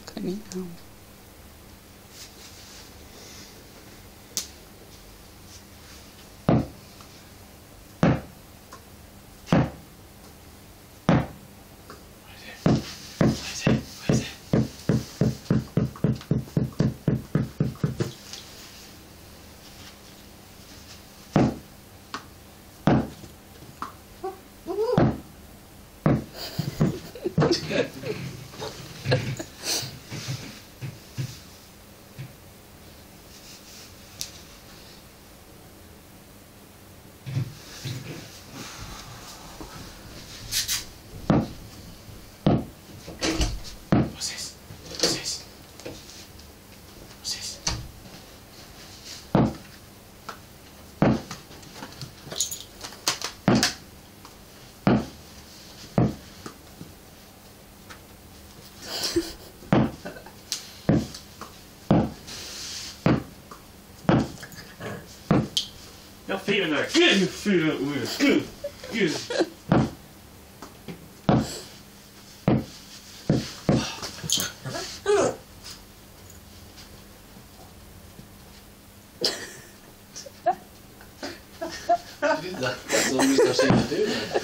かね Your feet in there. good. Your feet up there. Good. Good. that, that's the least I've seen you do that.